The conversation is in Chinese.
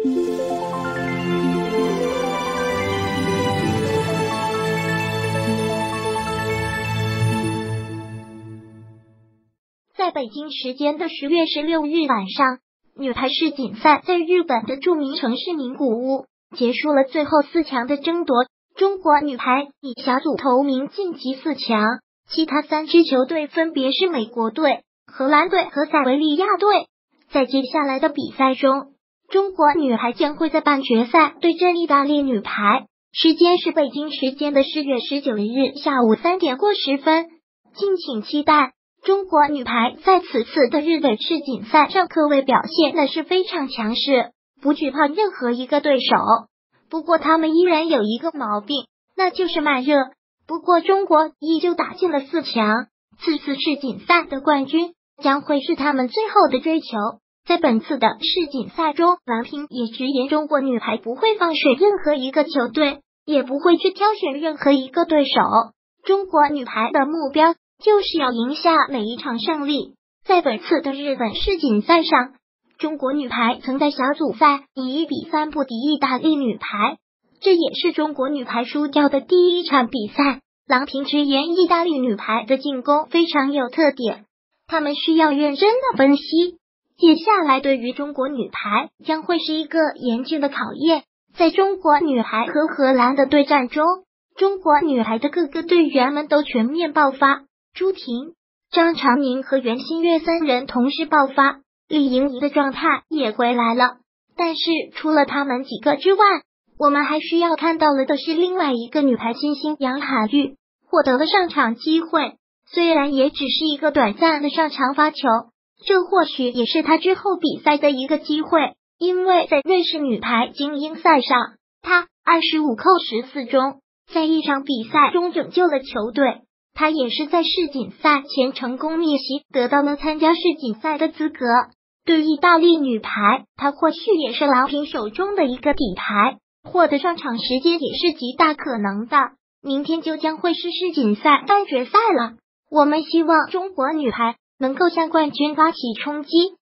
在北京时间的十月十六日晚上，女排世锦赛在日本的著名城市名古屋结束了最后四强的争夺。中国女排以小组头名晋级四强，其他三支球队分别是美国队、荷兰队和塞维利亚队。在接下来的比赛中，中国女排将会在半决赛对阵意大利女排，时间是北京时间的十月十九日下午三点过十分，敬请期待。中国女排在此次的日本世锦赛上可谓表现的是非常强势，不惧怕任何一个对手。不过他们依然有一个毛病，那就是慢热。不过中国依旧打进了四强，此次世锦赛的冠军将会是他们最后的追求。在本次的世锦赛中，郎平也直言，中国女排不会放水任何一个球队，也不会去挑选任何一个对手。中国女排的目标。就是要赢下每一场胜利。在本次的日本世锦赛上，中国女排曾在小组赛以一比三不敌意大利女排，这也是中国女排输掉的第一场比赛。郎平直言，意大利女排的进攻非常有特点，他们需要认真的分析。接下来对于中国女排将会是一个严峻的考验。在中国女排和荷兰的对战中，中国女排的各个队员们都全面爆发。朱婷、张常宁和袁心玥三人同时爆发，李盈莹的状态也回来了。但是除了他们几个之外，我们还需要看到了的是另外一个女排新星杨涵玉获得了上场机会，虽然也只是一个短暂的上场发球，这或许也是她之后比赛的一个机会。因为在瑞士女排精英赛上，她二十五扣十四中，在一场比赛中拯救了球队。他也是在世锦赛前成功逆袭，得到了参加世锦赛的资格。对意大利女排，他或许也是郎平手中的一个底牌，获得上场时间也是极大可能的。明天就将会是世锦赛半决赛了，我们希望中国女排能够向冠军发起冲击。